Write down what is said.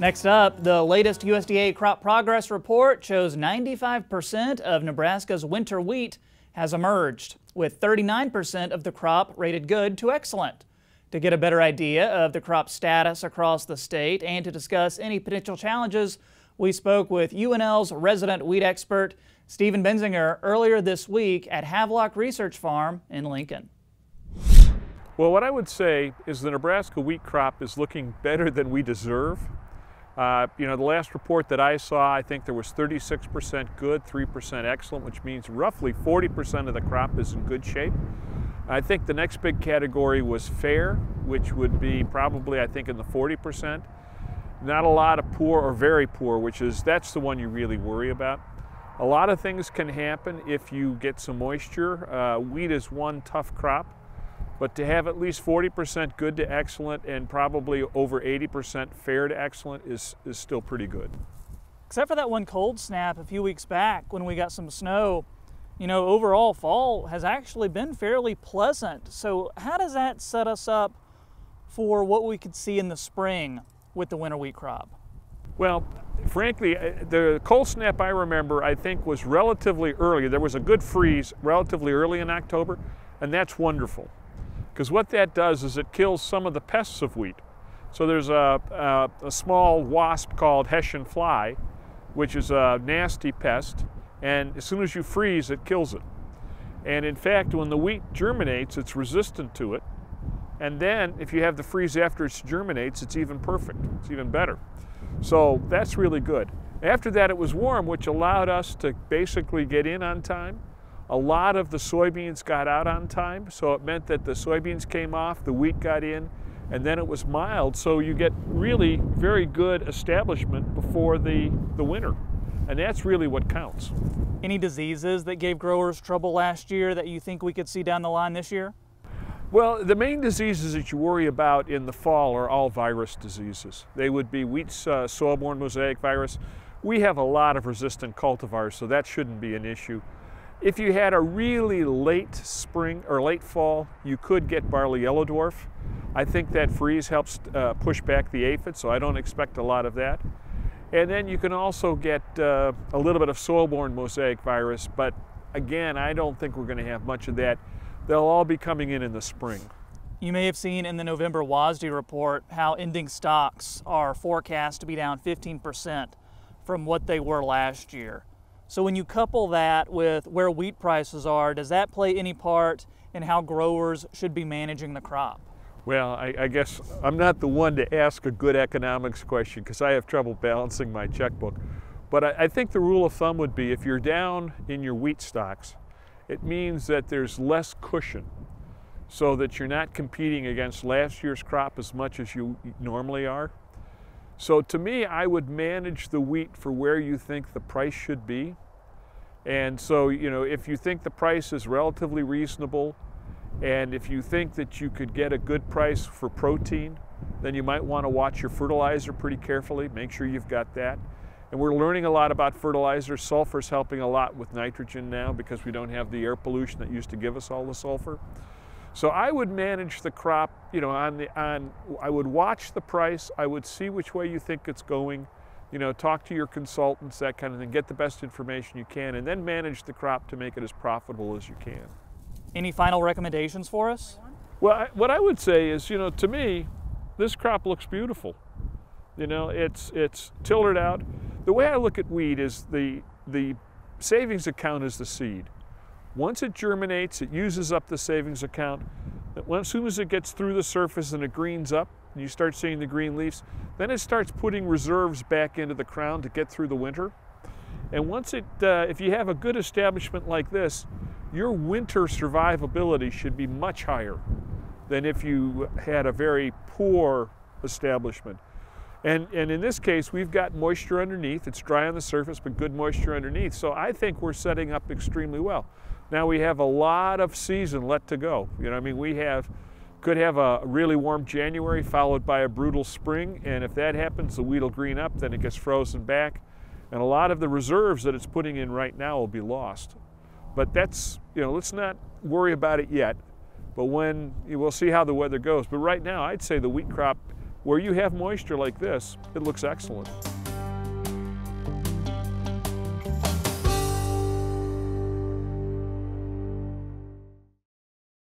Next up, the latest USDA crop progress report shows 95% of Nebraska's winter wheat has emerged, with 39% of the crop rated good to excellent. To get a better idea of the crop status across the state and to discuss any potential challenges, we spoke with UNL's resident wheat expert, Stephen Baenziger, earlier this week at Havelock Research Farm in Lincoln. Well, what I would say is the Nebraska wheat crop is looking better than we deserve. Uh, you know, the last report that I saw, I think there was 36% good, 3% excellent, which means roughly 40% of the crop is in good shape. I think the next big category was fair, which would be probably, I think, in the 40%. Not a lot of poor or very poor, which is, that's the one you really worry about. A lot of things can happen if you get some moisture. Uh, wheat is one tough crop. But to have at least 40% good to excellent and probably over 80% fair to excellent is, is still pretty good. Except for that one cold snap a few weeks back when we got some snow, you know, overall fall has actually been fairly pleasant. So how does that set us up for what we could see in the spring with the winter wheat crop? Well, frankly, the cold snap I remember, I think, was relatively early. There was a good freeze relatively early in October, and that's wonderful. Because what that does is it kills some of the pests of wheat. So there's a, a, a, small wasp called Hessian fly, which is a nasty pest, and as soon as you freeze, it kills it. And in fact, when the wheat germinates, it's resistant to it. And then if you have the freeze after it germinates, it's even perfect. It's even better. So that's really good. After that, it was warm, which allowed us to basically get in on time a lot of the soybeans got out on time, so it meant that the soybeans came off, the wheat got in, and then it was mild, so you get really very good establishment before the, the winter. And that's really what counts. Any diseases that gave growers trouble last year that you think we could see down the line this year? Well, the main diseases that you worry about in the fall are all virus diseases. They would be wheat uh, soil-borne mosaic virus. We have a lot of resistant cultivars, so that shouldn't be an issue. If you had a really late spring or late fall, you could get barley yellow dwarf. I think that freeze helps uh, push back the aphid, so I don't expect a lot of that. And then you can also get uh, a little bit of soil-borne mosaic virus, but again, I don't think we're going to have much of that. They'll all be coming in in the spring. You may have seen in the November WASDE report how ending stocks are forecast to be down 15% from what they were last year. So when you couple that with where wheat prices are, does that play any part in how growers should be managing the crop? Well, I, I guess I'm not the one to ask a good economics question because I have trouble balancing my checkbook. But I, I think the rule of thumb would be if you're down in your wheat stocks, it means that there's less cushion so that you're not competing against last year's crop as much as you normally are. So to me, I would manage the wheat for where you think the price should be. And so, you know, if you think the price is relatively reasonable, and if you think that you could get a good price for protein, then you might want to watch your fertilizer pretty carefully, make sure you've got that. And we're learning a lot about fertilizer. Sulfur's helping a lot with nitrogen now because we don't have the air pollution that used to give us all the sulfur. So I would manage the crop, you know, on the on I would watch the price, I would see which way you think it's going, you know, talk to your consultants, that kind of thing, get the best information you can, and then manage the crop to make it as profitable as you can. Any final recommendations for us? Well, I, what I would say is, you know, to me, this crop looks beautiful. You know, it's it's tillered out. The way I look at wheat is the the savings account is the seed. Once it germinates, it uses up the savings account. As soon as it gets through the surface and it greens up, and you start seeing the green leaves, then it starts putting reserves back into the crown to get through the winter. And once it, uh, if you have a good establishment like this, your winter survivability should be much higher than if you had a very poor establishment. And, and in this case, we've got moisture underneath. It's dry on the surface, but good moisture underneath. So I think we're setting up extremely well. Now we have a lot of season left to go. You know, I mean, we have could have a really warm January followed by a brutal spring, and if that happens, the wheat will green up, then it gets frozen back, and a lot of the reserves that it's putting in right now will be lost. But that's, you know, let's not worry about it yet. But when we'll see how the weather goes. But right now, I'd say the wheat crop Where you have moisture like this, it looks excellent.